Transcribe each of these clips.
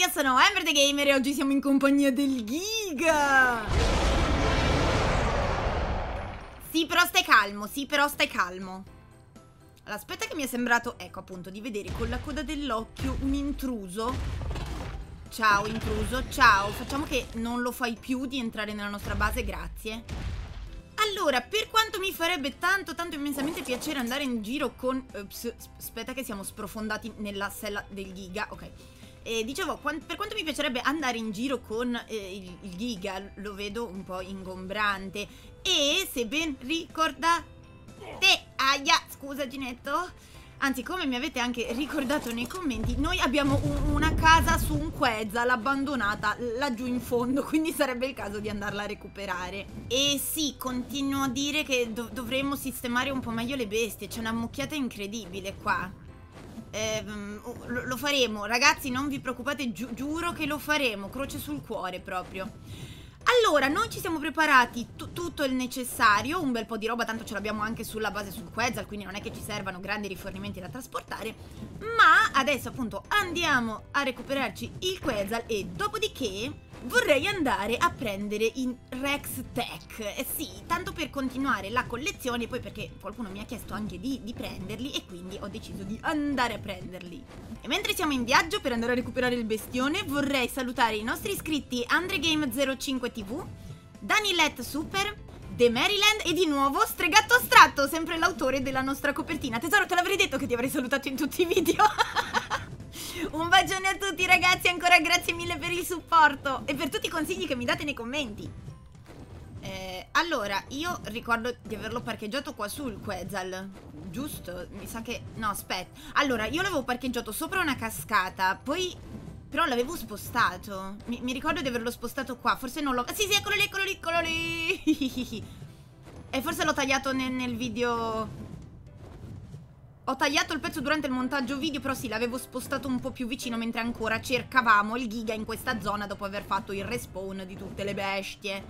io sono Ember the Gamer e oggi siamo in compagnia del Giga! Sì, però stai calmo, sì, però stai calmo. Allora, aspetta che mi è sembrato, ecco appunto, di vedere con la coda dell'occhio un intruso. Ciao, intruso, ciao. Facciamo che non lo fai più di entrare nella nostra base, grazie. Allora, per quanto mi farebbe tanto, tanto immensamente piacere andare in giro con... Ups, aspetta che siamo sprofondati nella sella del Giga, ok. E dicevo, per quanto mi piacerebbe andare in giro con eh, il, il, Giga, lo vedo un po' ingombrante. E se ben ricordate... Aia, scusa Ginetto. Anzi, come mi avete anche ricordato nei commenti, noi abbiamo un, una casa su un Quetzal abbandonata laggiù in fondo, quindi sarebbe il caso di andarla a recuperare. E sì, continuo a dire che dov dovremmo sistemare un po' meglio le bestie, c'è una mucchiata incredibile qua. Eh, lo, lo, faremo, ragazzi, non vi preoccupate, gi giuro che lo faremo, croce sul cuore proprio. Allora, noi ci siamo preparati tutto il necessario, un bel po' di roba, tanto ce l'abbiamo anche sulla base sul Quetzal, quindi non è che ci servano grandi rifornimenti da trasportare, ma adesso appunto andiamo a recuperarci il Quetzal e dopodiché vorrei andare a prendere in Rex Tech. Eh sì, tanto per continuare la collezione, poi perché qualcuno mi ha chiesto anche di, di, prenderli e quindi ho deciso di andare a prenderli. E mentre siamo in viaggio per andare a recuperare il bestione, vorrei salutare i nostri iscritti AndreGame05TV, Danilet Super, The Maryland e di nuovo Stregatto Astratto, sempre l'autore della nostra copertina. Tesoro, te l'avrei detto che ti avrei salutato in tutti i video. Un bacione a tutti ragazzi, ancora grazie mille per il supporto e per tutti i consigli che mi date nei commenti. Eh, allora, io ricordo di averlo parcheggiato qua sul Quetzal, giusto? Mi sa che... no, aspetta. Allora, io l'avevo parcheggiato sopra una cascata, poi... però l'avevo spostato. Mi, mi, ricordo di averlo spostato qua, forse non l'ho... Sì, sì, eccolo lì, eccolo lì, eccolo lì! e forse l'ho tagliato nel, nel video ho tagliato il pezzo durante il montaggio video, però sì, l'avevo spostato un po' più vicino mentre ancora cercavamo il giga in questa zona dopo aver fatto il respawn di tutte le bestie.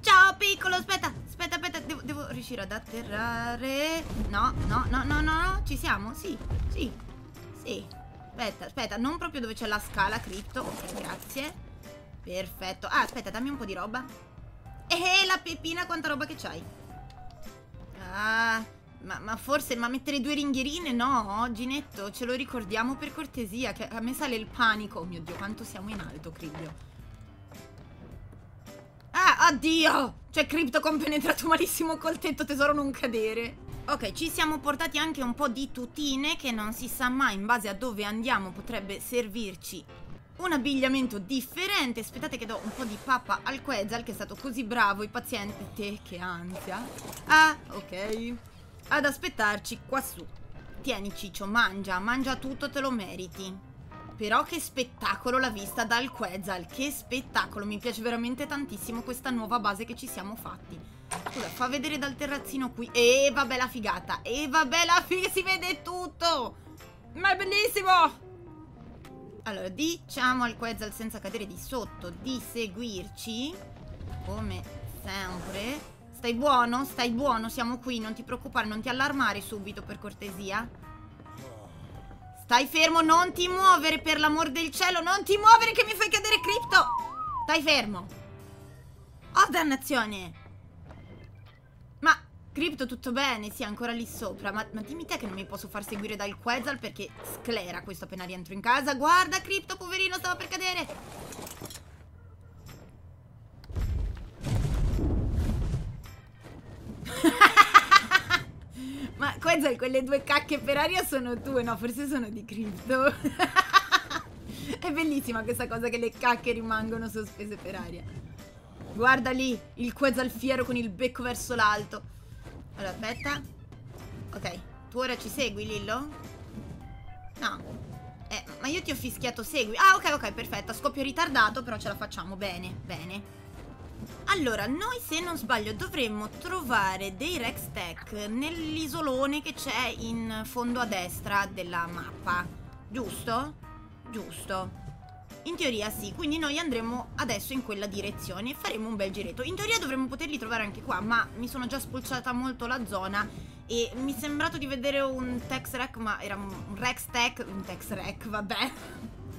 Ciao piccolo, aspetta, aspetta, aspetta, devo, devo riuscire ad atterrare. No, no, no, no, no, ci siamo? Sì, sì, sì. Aspetta, aspetta, non proprio dove c'è la scala cripto. Ok, grazie. Perfetto. Ah, aspetta, dammi un po' di roba. Eh, la pepina, quanta roba che c'hai. Ah... Ma, ma, forse, ma mettere due ringhierine? No, Ginetto, ce lo ricordiamo per cortesia, che a me sale il panico. Oh mio Dio, quanto siamo in alto, Cribbio. Ah, addio! Cioè, Crypto compenetrato malissimo col tetto, tesoro non cadere. Ok, ci siamo portati anche un po' di tutine che non si sa mai in base a dove andiamo potrebbe servirci un abbigliamento differente. Aspettate che do un po' di pappa al Quetzal che è stato così bravo e paziente. Te, che ansia. Ah, ok ad aspettarci quassù. Tieni Ciccio, mangia, mangia tutto, te lo meriti. Però che spettacolo la vista dal Quetzal, che spettacolo, mi piace veramente tantissimo questa nuova base che ci siamo fatti. Scusa, fa vedere dal terrazzino qui. E vabbè la figata, e vabbè la figata, si vede tutto! Ma è bellissimo! Allora, diciamo al Quetzal senza cadere di sotto di seguirci, come sempre, Stai buono? Stai buono? Siamo qui, non ti preoccupare, non ti allarmare subito per cortesia. Stai fermo, non ti muovere per l'amor del cielo, non ti muovere che mi fai cadere cripto! Stai fermo. Oh, dannazione! Ma, cripto tutto bene, sì, ancora lì sopra, ma, ma dimmi te che non mi posso far seguire dal Quetzal perché sclera questo appena rientro in casa. Guarda, cripto, poverino, stava per cadere! Ma Quetzal, quelle due cacche per aria sono tue, no? Forse sono di Crypto. È bellissima questa cosa che le cacche rimangono sospese per aria. Guarda lì, il Quetzal fiero con il becco verso l'alto. Allora, aspetta. Ok, tu ora ci segui, Lillo? No. Eh, ma io ti ho fischiato segui. Ah, ok, ok, perfetto. Scoppio ritardato, però ce la facciamo. Bene, bene. Allora, noi se non sbaglio dovremmo trovare dei Rex Tech nell'isolone che c'è in fondo a destra della mappa, giusto? Giusto. In teoria sì, quindi noi andremo adesso in quella direzione e faremo un bel giretto. In teoria dovremmo poterli trovare anche qua, ma mi sono già spulciata molto la zona e mi è sembrato di vedere un Tex Rec, ma era un Rex Tech, un Tex Rec, vabbè.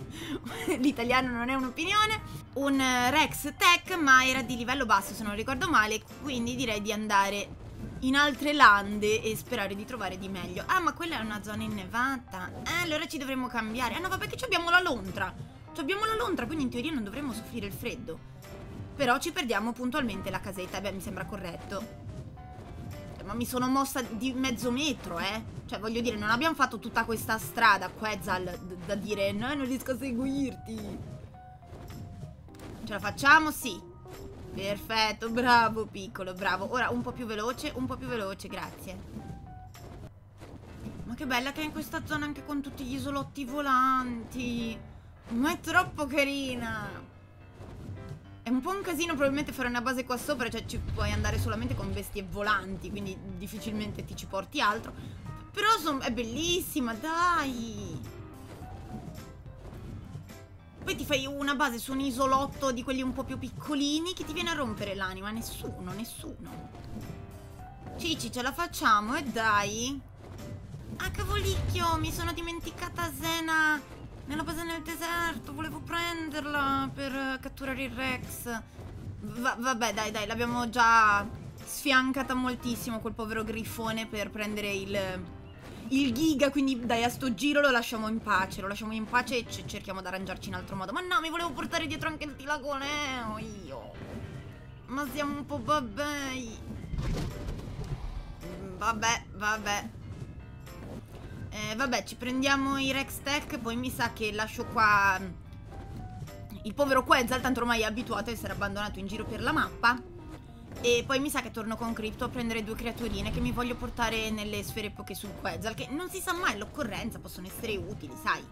l'italiano non è un'opinione, un Rex Tech, ma era di livello basso se non ricordo male, quindi direi di andare in altre lande e sperare di trovare di meglio. Ah, ma quella è una zona innevata. Eh, allora ci dovremmo cambiare. Ah no, vabbè che abbiamo la lontra. Abbiamo la lontra, quindi in teoria non dovremmo soffrire il freddo. Però ci perdiamo puntualmente la casetta. Beh, mi sembra corretto. Ma mi sono mossa di mezzo metro, eh. Cioè, voglio dire, non abbiamo fatto tutta questa strada, Quetzal, da dire no, non riesco a seguirti. Ce la facciamo? Sì. Perfetto, bravo piccolo, bravo. Ora un po' più veloce, un po' più veloce, grazie. Ma che bella che è in questa zona anche con tutti gli isolotti volanti. Ma è troppo carina. È un po' un casino probabilmente fare una base qua sopra, cioè ci puoi andare solamente con bestie volanti, quindi difficilmente ti ci porti altro. Però è bellissima, dai! Poi ti fai una base su un isolotto di quelli un po' più piccolini che ti viene a rompere l'anima. Nessuno, nessuno. Cici, ce la facciamo, e eh, dai! Ah, cavolicchio, mi sono dimenticata Zena nella base nel deserto, volevo prenderla per catturare il Rex. Va vabbè, dai, dai, l'abbiamo già sfiancata moltissimo quel povero grifone per prendere il, il giga, quindi dai, a sto giro lo lasciamo in pace, lo lasciamo in pace e cerchiamo di arrangiarci in altro modo. Ma no, mi volevo portare dietro anche il tilagoneo, io. Ma siamo un po' babbei. Vabbè, vabbè. Eh, vabbè, ci prendiamo i Rex Tech, poi mi sa che lascio qua mm, il povero Quetzal, tanto ormai è abituato a essere abbandonato in giro per la mappa. E poi mi sa che torno con Crypto a prendere due creaturine che mi voglio portare nelle sfere poche sul Quetzal, che non si sa mai, l'occorrenza, possono essere utili, sai.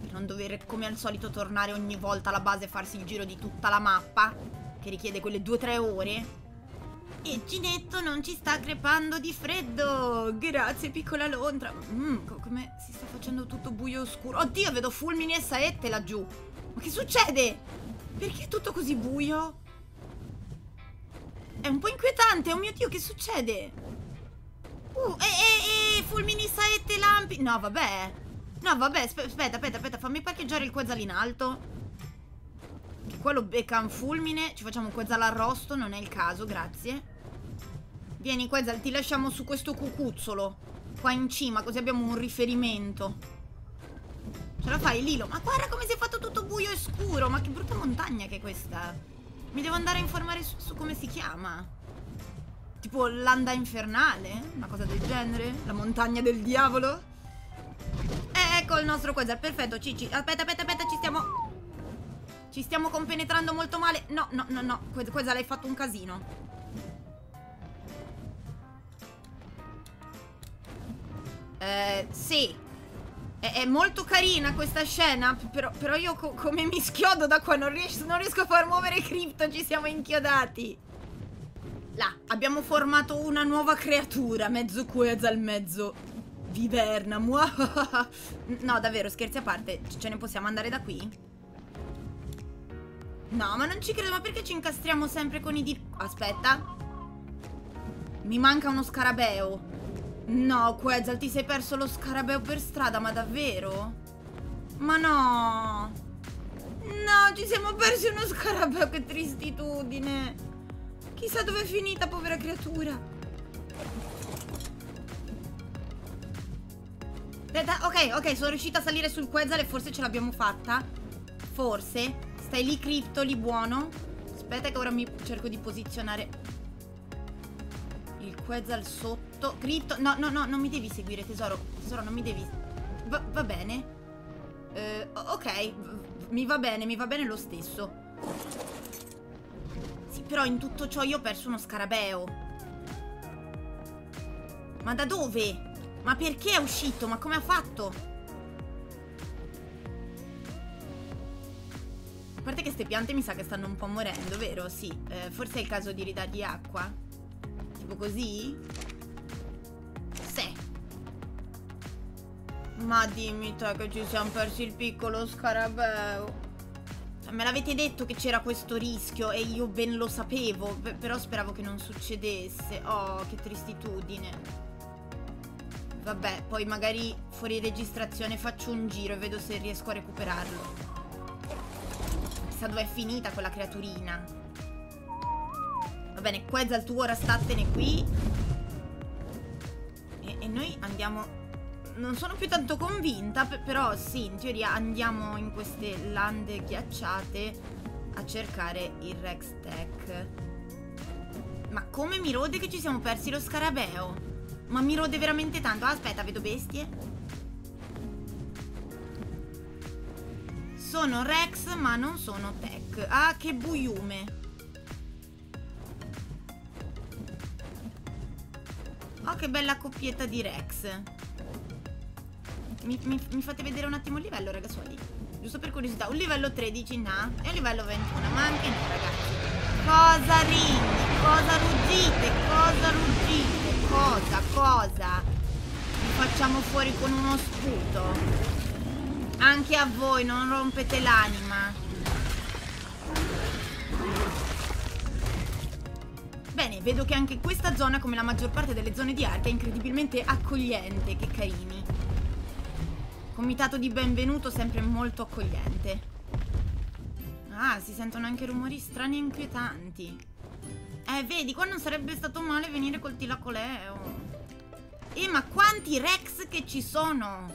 Per non dover, come al solito, tornare ogni volta alla base e farsi il giro di tutta la mappa, che richiede quelle 2-3 ore. E Ginetto non ci sta crepando di freddo. Grazie, piccola lontra. Mm, come si sta facendo tutto buio e oscuro. Oddio, vedo fulmini e saette laggiù. Ma che succede? Perché è tutto così buio? È un po' inquietante. Oh mio Dio, che succede? Uh, e, e, e, fulmini, saette, lampi. No, vabbè. No, vabbè, aspetta, aspetta, aspetta. Fammi parcheggiare il quetzal in alto. Che quello becca un fulmine. Ci facciamo un quetzal arrosto, non è il caso, grazie. Vieni Quetzal, ti lasciamo su questo cucuzzolo. Qua in cima, così abbiamo un riferimento. Ce la fai Lilo? Ma guarda come si è fatto tutto buio e scuro. Ma che brutta montagna che è questa. Mi devo andare a informare su, su come si chiama. Tipo l'anda infernale? Una cosa del genere? La montagna del diavolo? Eh, ecco il nostro Quetzal. Perfetto, Cici. Aspetta, aspetta, aspetta, ci stiamo... Ci stiamo compenetrando molto male. No, no, no, no. Quetzal, hai fatto un casino. Eh, sì. È, è, molto carina questa scena, però, però io co come mi schiodo da qua, non riesco, non riesco a far muovere Crypto, ci siamo inchiodati. Là, abbiamo formato una nuova creatura, mezzo Quetzal, mezzo viverna. no, davvero, scherzi a parte, ce ne possiamo andare da qui? No, ma non ci credo, ma perché ci incastriamo sempre con i di... Aspetta. Mi manca uno scarabeo. No, Quetzal, ti sei perso lo scarabeo per strada, ma davvero? Ma no! No, ci siamo persi uno scarabeo, che tristitudine! Chissà dove è finita, povera creatura! Aspetta, ok, ok, sono riuscita a salire sul Quetzal e forse ce l'abbiamo fatta. Forse. Stai lì, Crypto, lì buono. Aspetta che ora mi cerco di posizionare il Quetzal sotto. Critto. No, no, no, non mi devi seguire, tesoro. Tesoro, non mi devi. Va, va bene. Eh, ok, mi va bene, mi va bene lo stesso. Sì, però in tutto ciò io ho perso uno scarabeo. Ma da dove? Ma perché è uscito? Ma come ha fatto? A parte che queste piante mi sa che stanno un po' morendo, vero? Sì, eh, forse è il caso di ridargli acqua. Tipo così? Sì. Ma dimmi te che ci siamo persi il piccolo scarabeo. Me l'avete detto che c'era questo rischio e io ben lo sapevo, però speravo che non succedesse. Oh, che tristitudine. Vabbè, poi magari fuori registrazione faccio un giro e vedo se riesco a recuperarlo. Chissà dove è finita quella creaturina. Va bene, Quetzal, tu ora statene qui. E, e noi andiamo... Non sono più tanto convinta, però sì, in teoria andiamo in queste lande ghiacciate a cercare il Rex Tech. Ma come mi rode che ci siamo persi lo scarabeo? Ma mi rode veramente tanto. aspetta, vedo bestie. Sono Rex, ma non sono Tech. Ah, che buiume. Oh, che bella coppietta di Rex. Mi, mi, mi, fate vedere un attimo il livello, ragazzuoli? Giusto per curiosità. Un livello 13, no? E un livello 21, ma anche no, ragazzi. Cosa rindi? Cosa ruggite? Cosa ruggite? Cosa? Cosa? Vi facciamo fuori con uno sputo. Anche a voi, non rompete l'anima. Bene, vedo che anche questa zona, come la maggior parte delle zone di arte, è incredibilmente accogliente. Che carini. Comitato di benvenuto sempre molto accogliente. Ah, si sentono anche rumori strani e inquietanti. Eh, vedi, qua non sarebbe stato male venire col tilacoleo. Eh, ma quanti Rex che ci sono?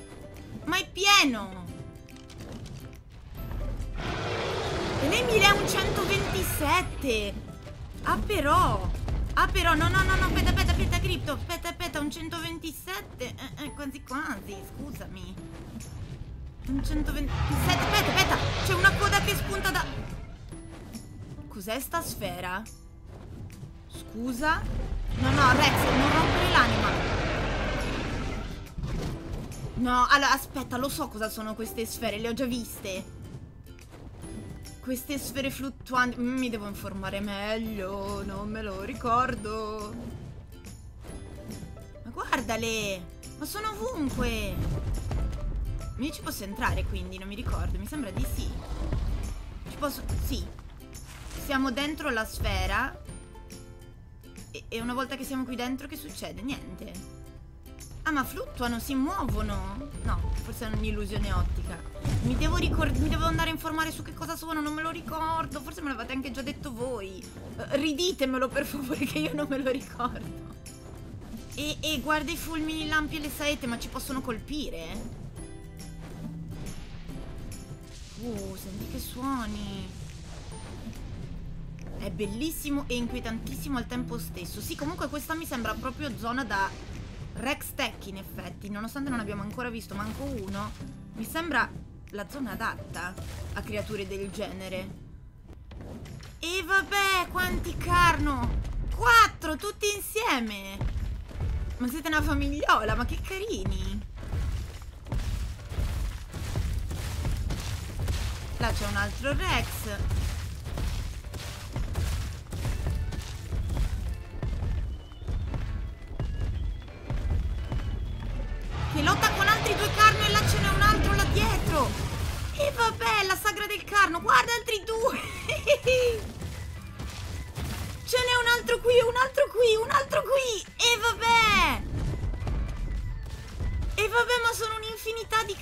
Ma è pieno! E lei un 127! Ah, però! Ah, però, no, no, no, no, aspetta, aspetta, aspetta, Crypto, aspetta, aspetta, un 127, eh, eh, quasi quasi, scusami. Un 127, aspetta, aspetta, c'è una coda che spunta da... Cos'è sta sfera? Scusa? No, no, Rex, non rompere l'anima. No, allora, aspetta, lo so cosa sono queste sfere, le ho già viste. Queste sfere fluttuanti... Mm, mi devo informare meglio, non me lo ricordo. Ma guardale! Ma sono ovunque! Io ci posso entrare quindi, non mi ricordo, mi sembra di sì. Ci posso... sì. Siamo dentro la sfera e, una volta che siamo qui dentro che succede? Niente. Ah, ma fluttuano, si muovono. No, forse è un'illusione ottica. Mi devo, mi devo andare a informare su che cosa sono, non me lo ricordo. Forse me l'avete anche già detto voi. Uh, riditemelo per favore che io non me lo ricordo. E, e guarda i fulmini, i lampi e le saette, ma ci possono colpire? Uh, senti che suoni. È bellissimo e inquietantissimo al tempo stesso. Sì, comunque questa mi sembra proprio zona da Rex Tech in effetti. Nonostante non abbiamo ancora visto manco uno, mi sembra la zona adatta a creature del genere. E vabbè, quanti carno! Quattro, tutti insieme! Ma siete una famigliola, ma che carini! Là c'è un altro Rex.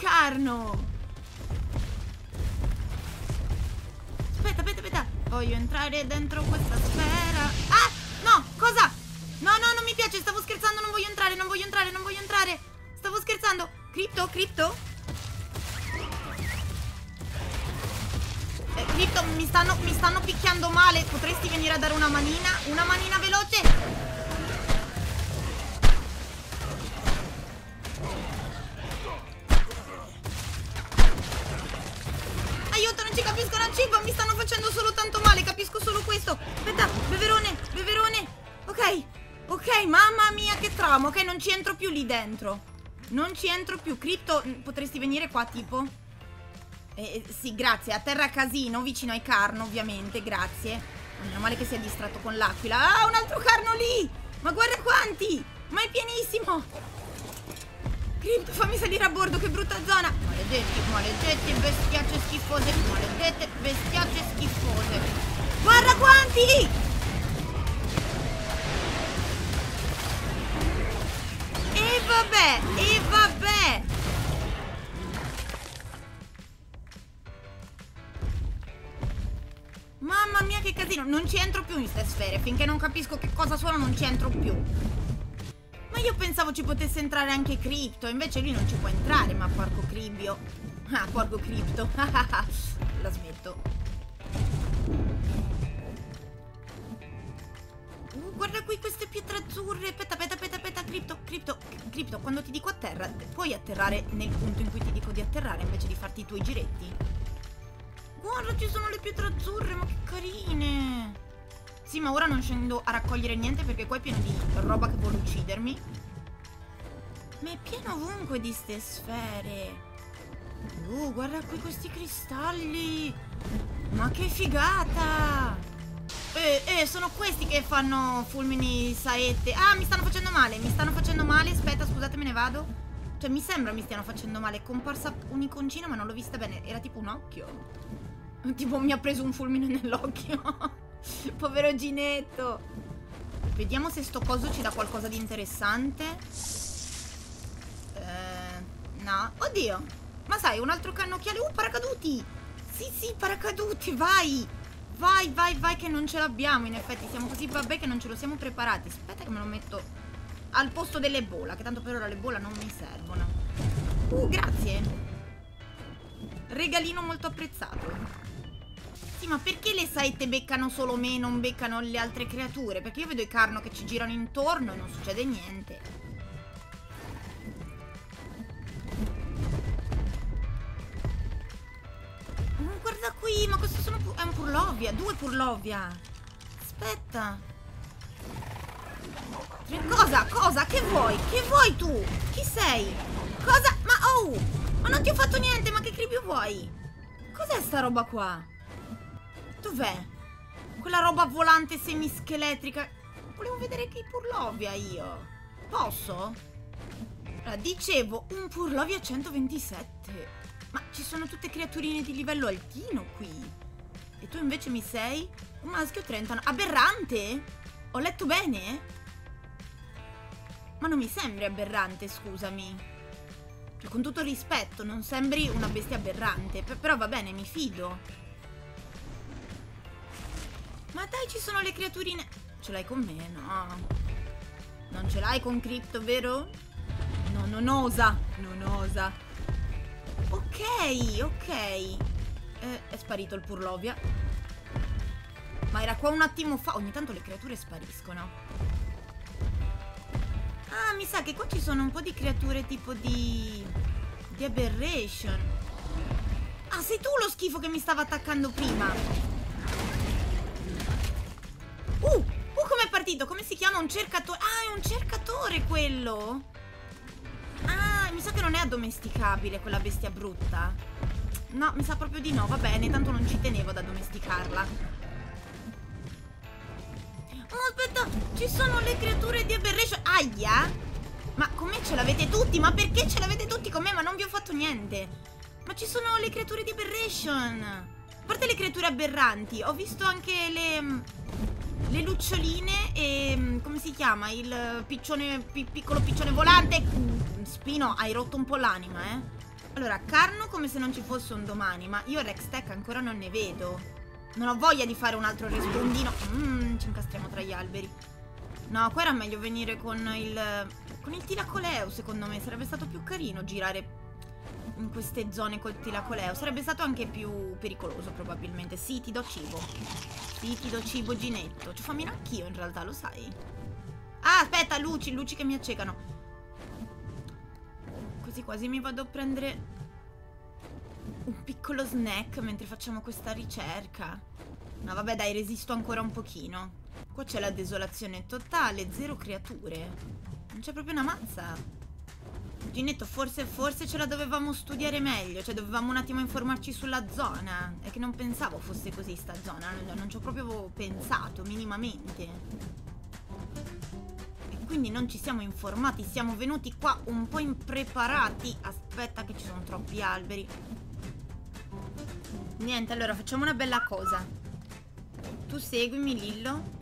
Carno. Aspetta, aspetta, aspetta. Voglio entrare dentro questa sfera. Ah, no, cosa? No, no, non mi piace, stavo scherzando, non voglio entrare, non voglio entrare, non voglio entrare. Stavo scherzando. Crypto, Crypto? Eh, Crypto, mi stanno, mi stanno picchiando male. Potresti venire a dare una manina? Una manina veloce? Questo. Aspetta, beverone, beverone. Ok, ok, mamma mia che trauma. Ok, non ci entro più lì dentro. Non ci entro più. Crypto, potresti venire qua tipo? Eh, eh, sì, grazie. A terra casino, vicino ai carno, ovviamente. Grazie. Meno male che si è distratto con l'aquila. Ah, un altro carno lì! Ma guarda quanti! Ma è pienissimo! Crypto, fammi salire a bordo, che brutta zona! Maledetti, maledetti, bestiacce schifose! Maledette bestiacce schifose! Guarda quanti! E vabbè, e vabbè! Mamma mia che casino, non ci entro più in queste sfere, finché non capisco che cosa sono non ci entro più. Ma io pensavo ci potesse entrare anche Crypto, invece lì non ci può entrare, ma porco cribbio. Ah, porco Crypto, la smetto. Guarda qui queste pietre azzurre. Aspetta, aspetta, aspetta, aspetta, Crypto, Crypto, Crypto, quando ti dico atterra, puoi atterrare nel punto in cui ti dico di atterrare invece di farti i tuoi giretti. Guarda, ci sono le pietre azzurre, ma che carine. Sì, ma ora non scendo a raccogliere niente perché qua è pieno di roba che vuole uccidermi. Ma è pieno ovunque di ste sfere. Uh, guarda qui questi cristalli. Ma che figata. Eh, eh, sono questi che fanno fulmini saette. Ah, mi stanno facendo male, mi stanno facendo male. Aspetta, scusate, me ne vado. Cioè, mi sembra mi stiano facendo male. È comparsa un'iconcina, ma non l'ho vista bene. Era tipo un occhio. Tipo mi ha preso un fulmine nell'occhio. Povero Ginetto. Vediamo se sto coso ci dà qualcosa di interessante. Eh, no. Oddio. Ma sai, un altro cannocchiale. Uh, paracaduti. Sì, sì, paracaduti, vai. Vai, vai, vai che non ce l'abbiamo. In effetti siamo così vabbè che non ce lo siamo preparati. Aspetta che me lo metto al posto delle bola. Che tanto per ora le bola non mi servono. Uh, grazie. Regalino molto apprezzato. Sì, ma perché le saette beccano solo me e non beccano le altre creature? Perché io vedo i carno che ci girano intorno e non succede niente. Qui, ma questo sono è un purlovia, due purlovia. Aspetta. Cosa? Cosa? Che vuoi? Che vuoi tu? Chi sei? Cosa? Ma oh! Ma non ti ho fatto niente, ma che cribio vuoi? Cos'è sta roba qua? Dov'è? Quella roba volante semischeletrica. Volevo vedere che purlovia io. Posso? Allora, dicevo, un purlovia 127. Ma ci sono tutte creaturine di livello altino qui. E tu invece mi sei? Un maschio 30. Aberrante? Ho letto bene? Ma non mi sembri aberrante, scusami. Cioè, con tutto rispetto, non sembri una bestia aberrante. però va bene, mi fido. Ma dai, ci sono le creaturine. Ce l'hai con me? No. Non ce l'hai con Crypto, vero? No, non osa. Non osa. Ok, ok. Eh, è sparito il Purlovia. Ma era qua un attimo fa. Ogni tanto le creature spariscono. Ah, mi sa che qua ci sono un po' di creature tipo di... Di aberration. Ah, sei tu lo schifo che mi stava attaccando prima. Uh, uh com'è partito? Come si chiama? Un cercatore? Ah, è un cercatore quello! Mi sa che non è addomesticabile quella bestia brutta. No, mi sa proprio di no, va bene, tanto non ci tenevo ad addomesticarla. Oh, aspetta, ci sono le creature di Aberration. Aia! Ma come ce l'avete tutti? Ma perché ce l'avete tutti con me? Ma non vi ho fatto niente. Ma ci sono le creature di Aberration. A parte le creature aberranti, ho visto anche le le luccioline e... Mm, come si chiama? Il piccione, piccolo piccione volante. Spino, hai rotto un po' l'anima, eh? Allora, Carno come se non ci fosse un domani, ma io Rex Tech ancora non ne vedo. Non ho voglia di fare un altro rispondino. Mmm, ci incastriamo tra gli alberi. No, qua era meglio venire con il... Con il Tilacoleo, secondo me. Sarebbe stato più carino girare in queste zone col tilacoleo. Sarebbe stato anche più pericoloso probabilmente. Sì, ti do cibo. Sì, ti do cibo, Ginetto. Ci fammi anch'io in realtà, lo sai. Ah, aspetta, luci, luci che mi accecano. Così quasi mi vado a prendere un piccolo snack mentre facciamo questa ricerca. No, vabbè, dai, resisto ancora un pochino. Qua c'è la desolazione totale, zero creature. Non c'è proprio una mazza. Ginetto, forse, forse ce la dovevamo studiare meglio, cioè dovevamo un attimo informarci sulla zona. È che non pensavo fosse così sta zona, non, non ci ho proprio pensato minimamente. Quindi non ci siamo informati, siamo venuti qua un po' impreparati. Aspetta che ci sono troppi alberi. Niente, allora facciamo una bella cosa. Tu seguimi, Lillo.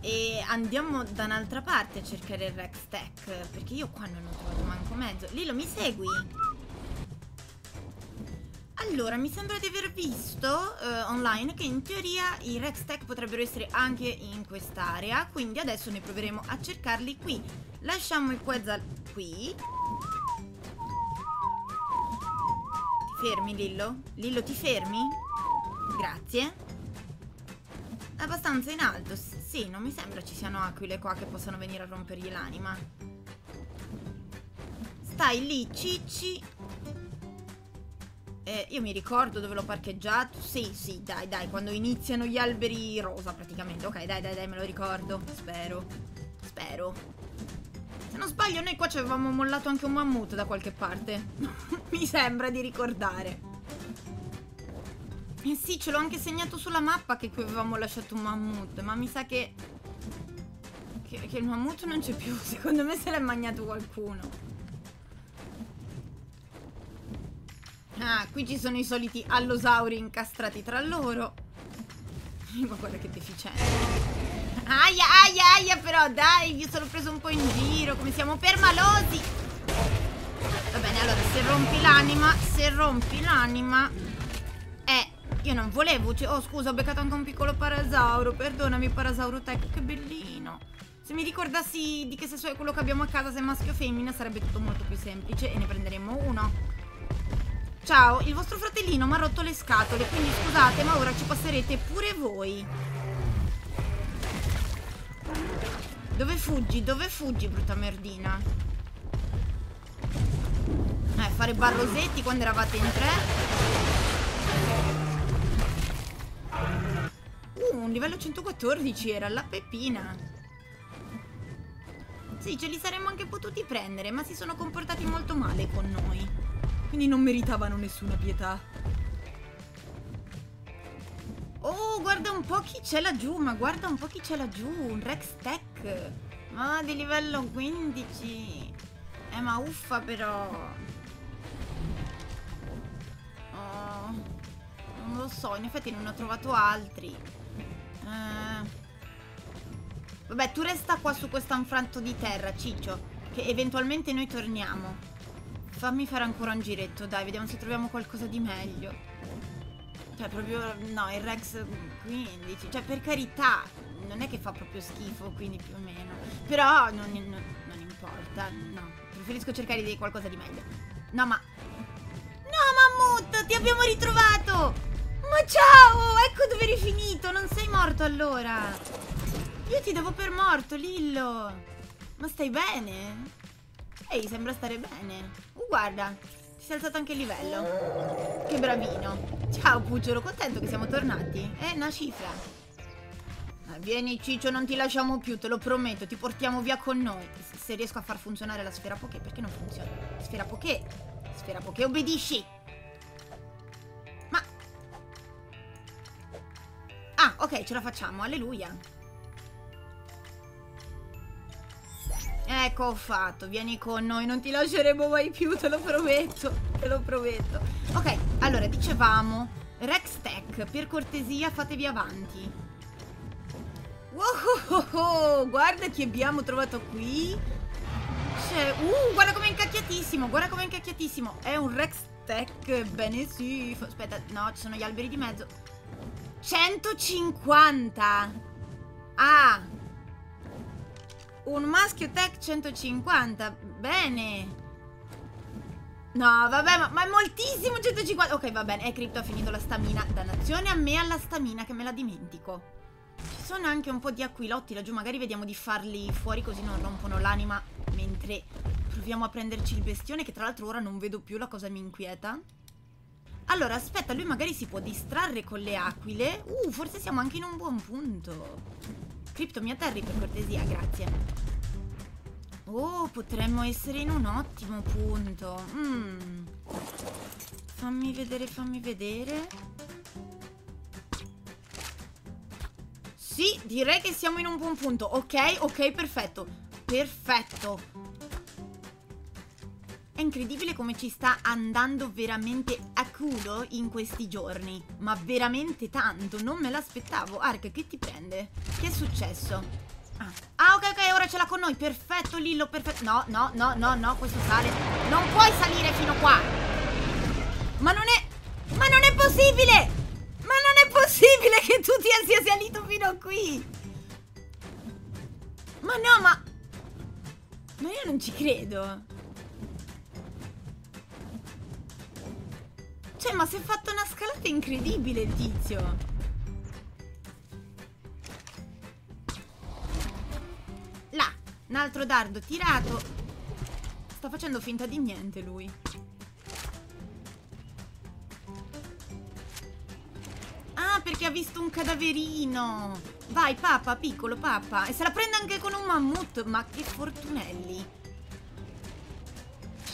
E andiamo da un'altra parte a cercare il Rex Tech Perché io qua non ho trovato manco mezzo Lilo mi segui? Allora, mi sembra di aver visto uh, online che in teoria i Rex Tech potrebbero essere anche in quest'area, quindi adesso ne proveremo a cercarli qui. Lasciamo il Quetzal qui. Ti fermi, Lillo? Lillo, ti fermi? Grazie. Abbastanza in alto. Sì, non mi sembra ci siano aquile qua che possano venire a rompergli l'anima. Stai lì, Cicci. Eh, io mi ricordo dove l'ho parcheggiato. Sì, sì, dai, dai, quando iniziano gli alberi rosa praticamente. Ok, dai, dai, dai, me lo ricordo. Spero. Spero. Se non sbaglio, noi qua ci avevamo mollato anche un mammut da qualche parte. mi sembra di ricordare. Eh sì, ce l'ho anche segnato sulla mappa che qui avevamo lasciato un mammut. Ma mi sa che... Che, che il mammut non c'è più. Secondo me se l'è magnato qualcuno. Ah, qui ci sono i soliti allosauri incastrati tra loro. Ma guarda che deficiente. Aia, aia, aia, però dai, vi sono preso un po' in giro, come siamo permalosi. Va bene, allora, se rompi l'anima, se rompi l'anima... Eh, io non volevo... Oh, scusa, ho beccato anche un piccolo parasauro. Perdonami, parasauro tech, che bellino. Se mi ricordassi di che sesso è quello che abbiamo a casa, se è maschio o femmina, sarebbe tutto molto più semplice e ne prenderemo uno. Ciao, il vostro fratellino mi ha rotto le scatole, quindi scusate, ma ora ci passerete pure voi. Dove fuggi? Dove fuggi, brutta merdina? Eh, fare barrosetti quando eravate in tre. Uh, un livello 114 era la peppina. Sì, ce li saremmo anche potuti prendere, ma si sono comportati molto male con noi. Quindi non meritavano nessuna pietà. Oh, guarda un po' chi c'è laggiù, ma guarda un po' chi c'è laggiù, un Rex Tech. Ma di livello 15. Eh, ma uffa però. Oh, non lo so, in effetti non ho trovato altri. Eh. Vabbè, tu resta qua su questo anfranto di terra, Ciccio, che eventualmente noi torniamo. Fammi fare ancora un giretto, dai, vediamo se troviamo qualcosa di meglio. Cioè, proprio... No, il Rex 15. Cioè, per carità, non è che fa proprio schifo, quindi più o meno. Però non, non, non importa, no. Preferisco cercare di qualcosa di meglio. No, ma... No, Mammut, ti abbiamo ritrovato! Ma ciao! Ecco dove eri finito! Non sei morto allora! Io ti davo per morto, Lillo! Ma stai bene? Ehi, sembra stare bene. Guarda, si è alzato anche il livello. Che bravino. Ciao, Puggiolo, contento che siamo tornati. È una cifra. Vieni, Ciccio, non ti lasciamo più, te lo prometto. Ti portiamo via con noi. Se riesco a far funzionare la sfera Poké, perché non funziona? Sfera Poké. Sfera Poké, obbedisci. Ma... Ah, ok, ce la facciamo. Alleluia. Ecco, ho fatto. Vieni con noi, non ti lasceremo mai più, te lo prometto. Te lo prometto. Ok, allora, dicevamo, Rex Tech, per cortesia fatevi avanti. Wow, guarda chi abbiamo trovato qui. C'è... Uh, guarda com'è incacchiatissimo, guarda com'è incacchiatissimo. È un Rex Tech, bene sì. Aspetta, no, ci sono gli alberi di mezzo. 150. Ah, un maschio tech 150. Bene. No, vabbè, ma, ma, è moltissimo 150. Ok, va bene. E Crypto ha finito la stamina. Dannazione a me alla stamina che me la dimentico. Ci sono anche un po' di aquilotti laggiù. Magari vediamo di farli fuori così non rompono l'anima mentre proviamo a prenderci il bestione. Che tra l'altro ora non vedo più, la cosa mi inquieta. Allora, aspetta, lui magari si può distrarre con le aquile. Uh, forse siamo anche in un buon punto. Crypto mi atterri per cortesia, grazie. Oh, potremmo essere in un ottimo punto. Mm. Fammi vedere, fammi vedere. Sì, direi che siamo in un buon punto. Ok, ok, perfetto. Perfetto. È incredibile come ci sta andando veramente a culo in questi giorni. Ma veramente tanto, non me l'aspettavo. Ark, che ti prende? Che è successo? Ah. ah, ok, ok, ora ce l'ha con noi. Perfetto, Lillo, perfetto. No, no, no, no, no, questo sale. Non puoi salire fino qua. Ma non è... possibile? Ma non è possibile che tu ti sia salito fino a qui! Ma no, ma... Ma io non ci credo. Cioè, ma si è fatto una scalata incredibile il tizio. Là, un altro dardo tirato. Sta facendo finta di niente lui. Ah, perché ha visto un cadaverino. Vai, papà, piccolo papà. E se la prende anche con un mammut. Ma che fortunelli.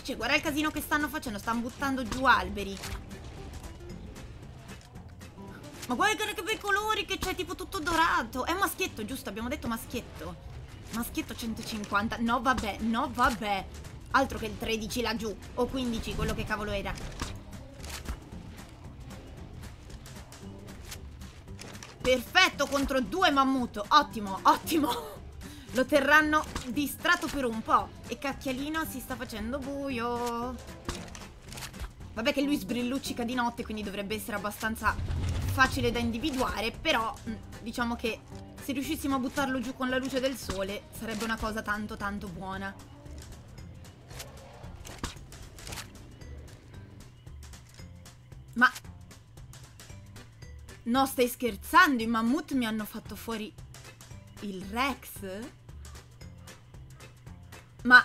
Cioè, guarda il casino che stanno facendo. Stanno buttando giù alberi. Ma guarda che bei colori che c'è, tipo tutto dorato. È un maschietto, giusto? Abbiamo detto maschietto. Maschietto 150. No, vabbè, no, vabbè. Altro che il 13 laggiù. O 15, quello che cavolo era. Perfetto contro due mammut. Ottimo, ottimo. Lo terranno distratto per un po'. E Cacchialino si sta facendo buio. Vabbè che lui sbrilluccica di notte, quindi dovrebbe essere abbastanza facile da individuare. Però, mm, diciamo che se riuscissimo a buttarlo giù con la luce del sole, sarebbe una cosa tanto tanto buona. Ma No, stai scherzando? I mammut mi hanno fatto fuori il Rex? Ma...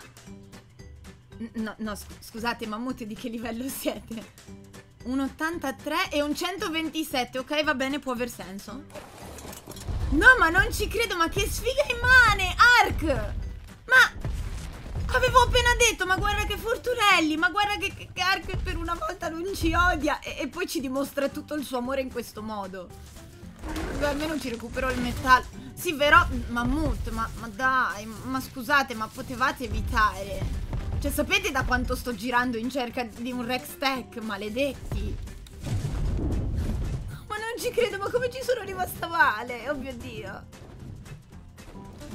No, no, scusate, mammut di che livello siete? Un 83 e un 127, ok, va bene, può aver senso. No, ma non ci credo, ma che sfiga immane! Ark! Ma... Avevo appena detto, ma guarda che fortunelli, ma guarda che, che Ark per una volta non ci odia e, e, poi ci dimostra tutto il suo amore in questo modo. Beh, almeno ci recupero il metallo. Sì, vero? Mammut, ma, ma dai, ma scusate, ma potevate evitare. Cioè, sapete da quanto sto girando in cerca di un Rex Tech, maledetti? Ma non ci credo, ma come ci sono rimasta male? Oh mio Dio.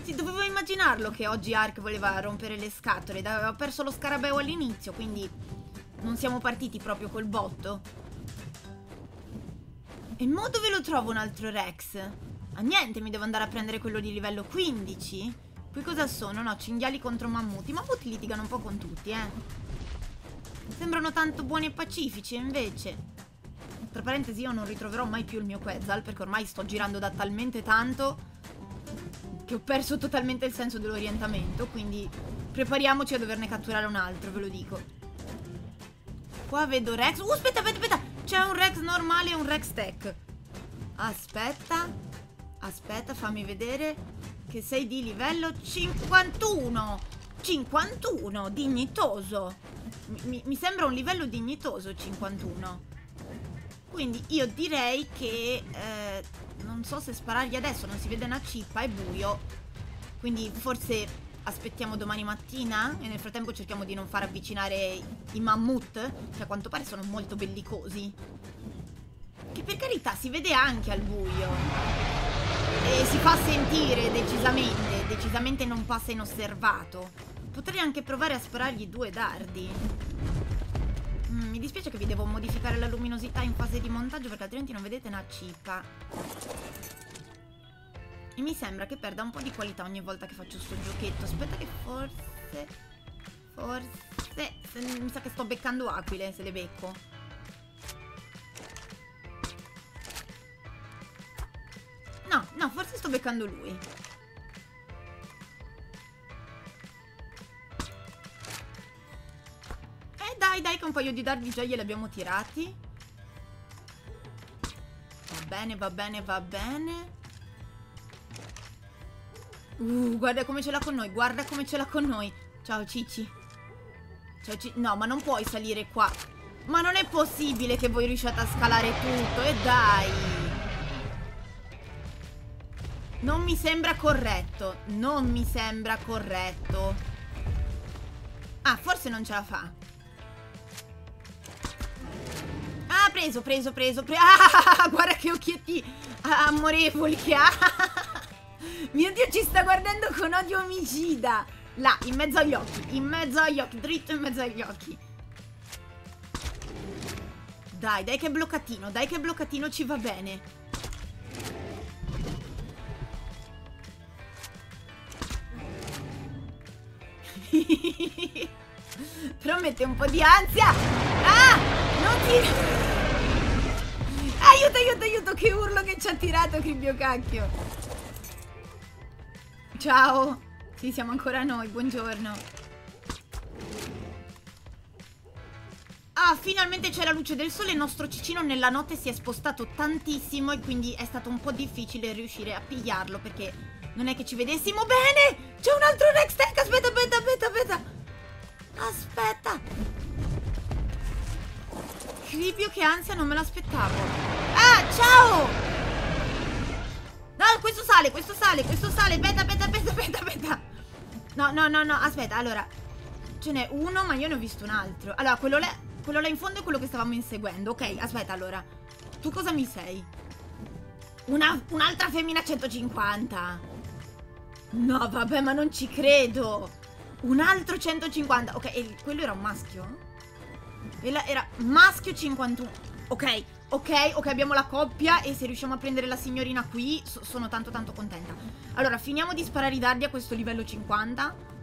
Sì, dovevo immaginarlo che oggi Ark voleva rompere le scatole. Aveva perso lo scarabeo all'inizio, quindi non siamo partiti proprio col botto. E mo dove lo trovo un altro Rex? Ah niente, mi devo andare a prendere quello di livello 15. Qui cosa sono? No, cinghiali contro mammuti. Mammuti litigano un po' con tutti, eh. Sembrano tanto buoni e pacifici, invece. Tra parentesi, io non ritroverò mai più il mio Quetzal, perché ormai sto girando da talmente tanto che ho perso totalmente il senso dell'orientamento, quindi prepariamoci a doverne catturare un altro, ve lo dico. Qua vedo Rex. Uh, aspetta, aspetta, aspetta. C'è un Rex normale e un Rex Tech. Aspetta. Aspetta, fammi vedere che sei di livello 51. 51, dignitoso. Mi, mi sembra un livello dignitoso 51. Quindi io direi che eh, non so se sparargli adesso, non si vede una cippa, è buio. Quindi forse aspettiamo domani mattina e nel frattempo cerchiamo di non far avvicinare i mammut, che a quanto pare sono molto bellicosi. Che per carità si vede anche al buio. E si fa sentire decisamente, decisamente non passa inosservato. Potrei anche provare a sparargli due dardi. Mm, mi dispiace che vi devo modificare la luminosità in fase di montaggio perché altrimenti non vedete una cippa. E mi sembra che perda un po' di qualità ogni volta che faccio sto giochetto. Aspetta che forse... Forse... Se, mi sa che sto beccando aquile se le becco. No, forse sto beccando lui. dai, dai, che un paio di dardi già glieli abbiamo tirati. Va bene, va bene, va bene. Uh, guarda come ce l'ha con noi, guarda come ce l'ha con noi. Ciao, Cici. Ciao, Cici. No, ma non puoi salire qua. Ma non è possibile che voi riusciate a scalare tutto, e dai. Non mi sembra corretto. Non mi sembra corretto. Ah, forse non ce la fa. Ah, preso, preso, preso, preso. Ah, guarda che occhietti amorevoli che ha. Mio Dio, ci sta guardando con odio omicida. Là, in mezzo agli occhi, in mezzo agli occhi, dritto in mezzo agli occhi. Dai, dai che bloccatino, dai che bloccatino ci va bene. Però mette un po' di ansia. Ah! Non ti... Aiuto, aiuto, aiuto, che urlo che ci ha tirato Cribbio Cacchio. Ciao. Sì, siamo ancora noi, buongiorno. Ah, finalmente c'è la luce del sole, il nostro cicino nella notte si è spostato tantissimo e quindi è stato un po' difficile riuscire a pigliarlo perché non è che ci vedessimo bene! C'è un Cribio che ansia, non me l'aspettavo. Ah, ciao! No, questo sale, questo sale, questo sale. Aspetta, aspetta, aspetta, aspetta, aspetta. No, no, no, no, aspetta, allora. Ce n'è uno, ma io ne ho visto un altro. Allora, quello là... Quello là in fondo è quello che stavamo inseguendo. Ok, aspetta allora. Tu cosa mi sei? Un'altra un femmina 150. No, vabbè, ma non ci credo. Un altro 150. Ok, e quello era un maschio? Era, maschio 51. Ok, ok, ok, abbiamo la coppia e se riusciamo a prendere la signorina qui so, sono tanto tanto contenta. Allora, finiamo di sparare i dardi a questo livello 50.